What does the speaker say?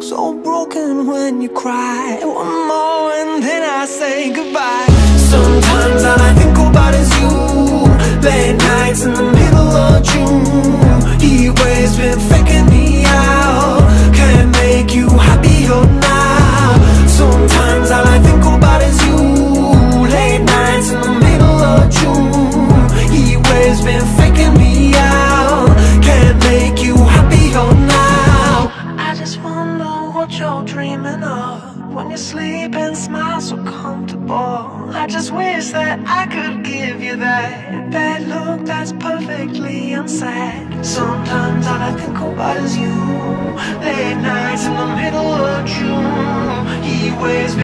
So broken when you cry. One more and then I say goodbye. Sometimes all I think about is you. Late nights in the middle of June. Heat waves been faking me out. Can't make you happier now Sometimes all I think about is you. Late nights in the middle of June. Heat waves been wonder what you're dreaming of. When you sleep and smile so comfortable. I just wish that I could give you that. That look that's perfectly unsaid. Sometimes all I think about is you. Late nights in the middle of June. He waves